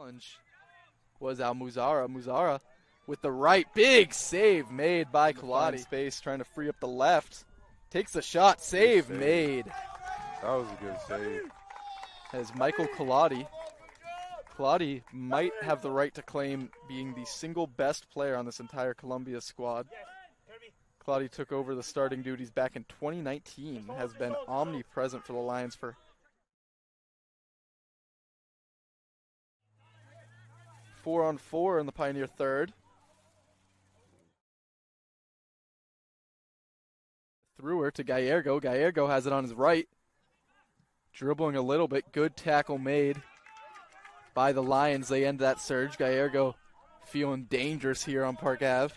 challenge was Al Muzara. Muzara with the right big save made by Collodi. Space trying to free up the left. Takes the shot. Save, save. made. That was a good save. As Michael Collodi. Collodi might have the right to claim being the single best player on this entire Columbia squad. Collodi took over the starting duties back in 2019. Has been omnipresent for the Lions for four on four in the Pioneer third. Her to Gallardo. Gallardo has it on his right. Dribbling a little bit. Good tackle made by the Lions. They end that surge. Gallardo feeling dangerous here on Park Ave.